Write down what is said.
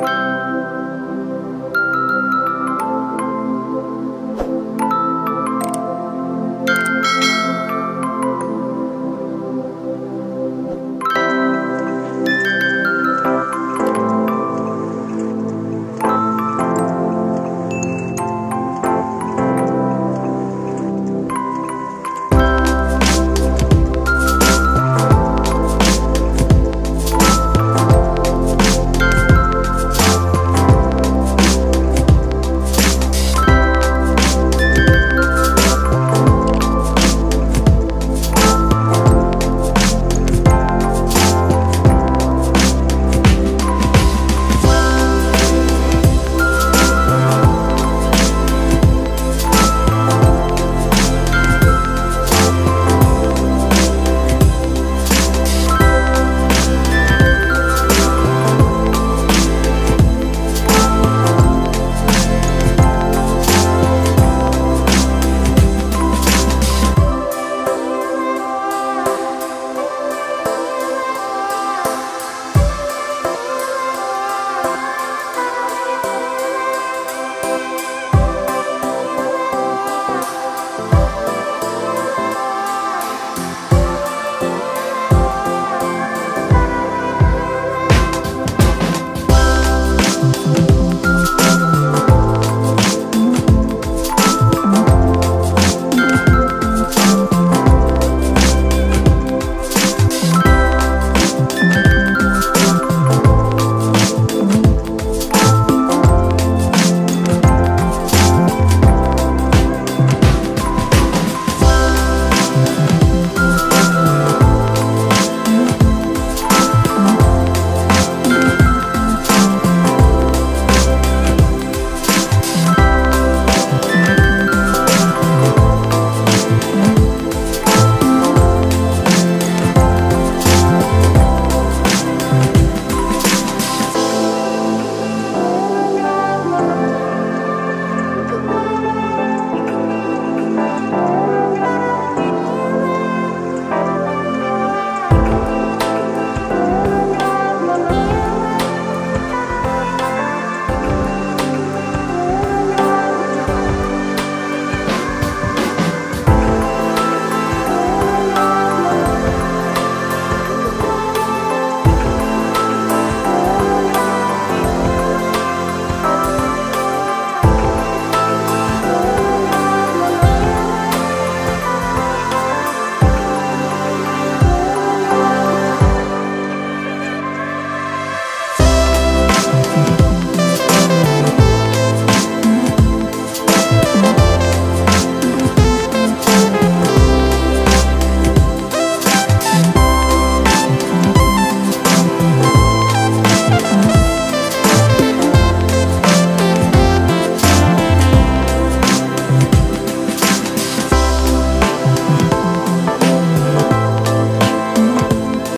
Bye.